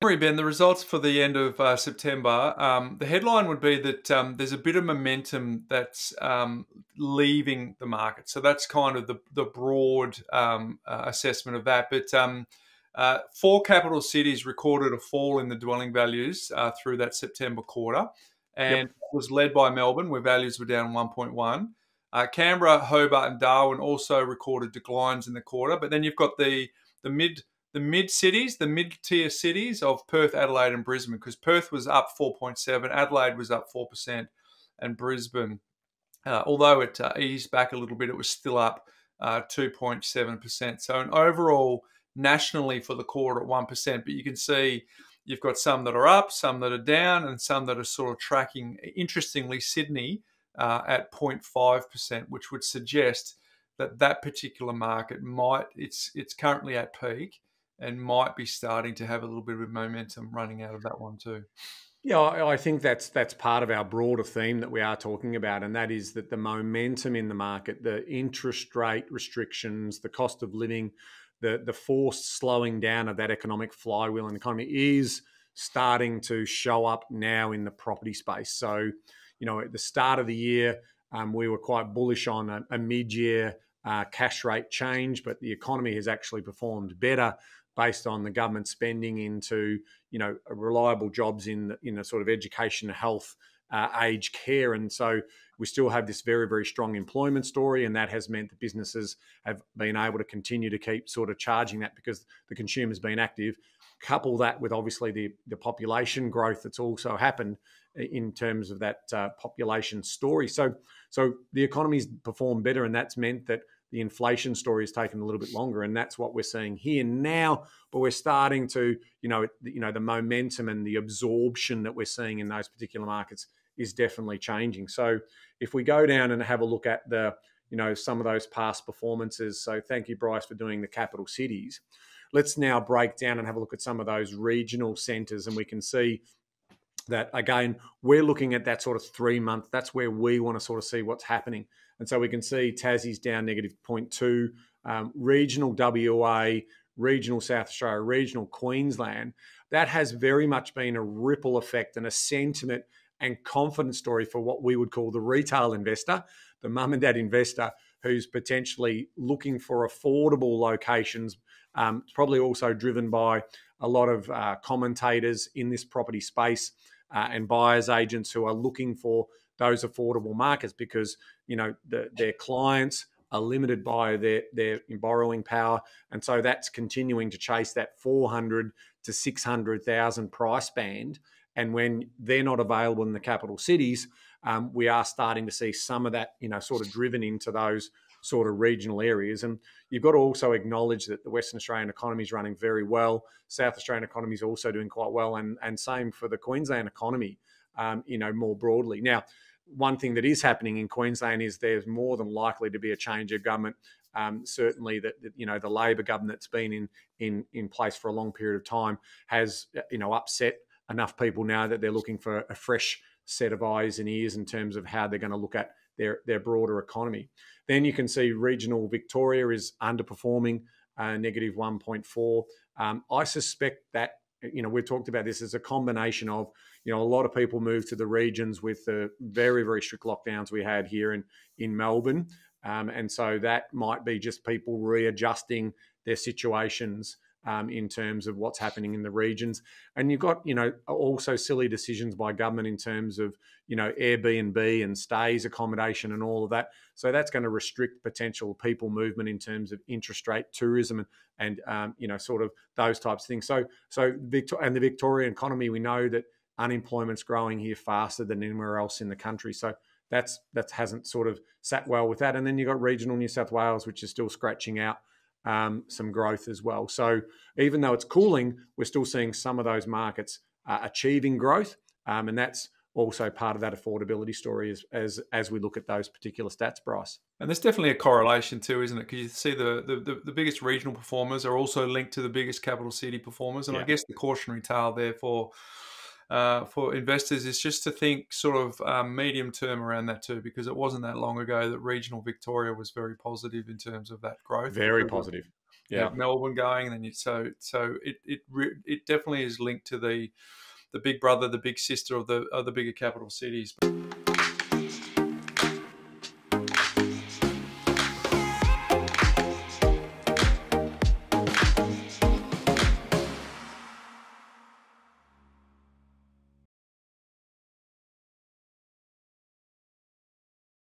Ben, the results for the end of uh, September, um, the headline would be that um, there's a bit of momentum that's um, leaving the market. So that's kind of the, the broad um, uh, assessment of that. But um, uh, four capital cities recorded a fall in the dwelling values uh, through that September quarter and yep. was led by Melbourne, where values were down 1.1. Uh, Canberra, Hobart, and Darwin also recorded declines in the quarter. But then you've got the the mid the mid cities, the mid tier cities of Perth, Adelaide, and Brisbane, because Perth was up 4.7, Adelaide was up 4%, and Brisbane, uh, although it uh, eased back a little bit, it was still up 2.7%. Uh, so, an overall nationally for the quarter at 1%, but you can see you've got some that are up, some that are down, and some that are sort of tracking. Interestingly, Sydney uh, at 0.5%, which would suggest that that particular market might it's it's currently at peak and might be starting to have a little bit of momentum running out of that one too. Yeah, I think that's that's part of our broader theme that we are talking about, and that is that the momentum in the market, the interest rate restrictions, the cost of living, the the forced slowing down of that economic flywheel in the economy is starting to show up now in the property space. So, you know, at the start of the year, um, we were quite bullish on a, a mid-year uh, cash rate change, but the economy has actually performed better based on the government spending into you know reliable jobs in in a sort of education, health, uh, aged care, and so we still have this very very strong employment story, and that has meant that businesses have been able to continue to keep sort of charging that because the consumer's been active. Couple that with obviously the the population growth that's also happened in terms of that uh, population story. So so the economy's performed better, and that's meant that the inflation story has taken a little bit longer, and that's what we're seeing here now. But we're starting to, you know, you know, the momentum and the absorption that we're seeing in those particular markets is definitely changing. So if we go down and have a look at the, you know, some of those past performances. So thank you, Bryce, for doing the capital cities. Let's now break down and have a look at some of those regional centres, and we can see that again we're looking at that sort of three month that's where we want to sort of see what's happening and so we can see Tassie's down negative 0.2, um, regional WA, regional South Australia, regional Queensland. That has very much been a ripple effect and a sentiment and confidence story for what we would call the retail investor, the mum and dad investor who's potentially looking for affordable locations. Um, probably also driven by a lot of uh, commentators in this property space uh, and buyers agents who are looking for those affordable markets because you know the, their clients are limited by their their borrowing power, and so that's continuing to chase that four hundred to six hundred thousand price band. And when they're not available in the capital cities, um, we are starting to see some of that, you know, sort of driven into those sort of regional areas. And you've got to also acknowledge that the Western Australian economy is running very well. South Australian economy is also doing quite well, and and same for the Queensland economy. Um, you know, more broadly. Now, one thing that is happening in Queensland is there's more than likely to be a change of government. Um, certainly, that, that, you know the Labor government that's been in in in place for a long period of time has you know upset enough people now that they're looking for a fresh set of eyes and ears in terms of how they're going to look at their their broader economy. Then you can see regional Victoria is underperforming, uh, negative 1.4. Um, I suspect that you know we've talked about this as a combination of you know, a lot of people moved to the regions with the very, very strict lockdowns we had here in, in Melbourne. Um, and so that might be just people readjusting their situations um, in terms of what's happening in the regions. And you've got, you know, also silly decisions by government in terms of, you know, Airbnb and stays accommodation and all of that. So that's going to restrict potential people movement in terms of interest rate tourism and, and um, you know, sort of those types of things. So, so Victor- and the Victorian economy, we know that unemployment's growing here faster than anywhere else in the country. So that's that hasn't sort of sat well with that. And then you've got regional New South Wales, which is still scratching out um, some growth as well. So even though it's cooling, we're still seeing some of those markets uh, achieving growth, um, and that's also part of that affordability story as, as as we look at those particular stats, Bryce. And there's definitely a correlation too, isn't it? Because you see the, the, the biggest regional performers are also linked to the biggest capital city performers, and yeah. I guess the cautionary tale therefore uh, for investors is just to think sort of um, medium term around that too, because it wasn't that long ago that regional Victoria was very positive in terms of that growth. Very positive. have Melbourne going, and then you, so so it it it definitely is linked to the the big brother, the big sister of the of the bigger capital cities.